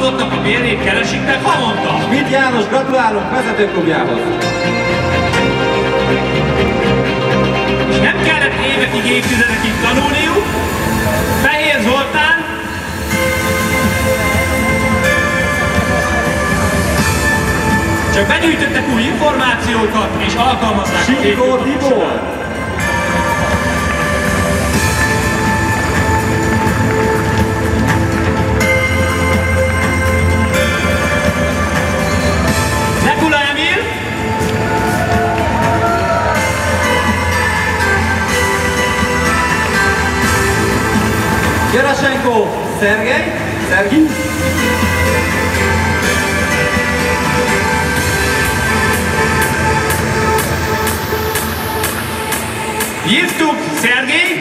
csapatnak a bérét keresik meg havonta. Mit János, gratulálunk vezetőklubjához! És nem kellett évekig, évtizedekig tanulniuk. Fehér Zoltán csak begyűjtöttek új információkat és alkalmazták képtudományos Tibor! Yarashenko Sergey, Sergey. Евтук Sergey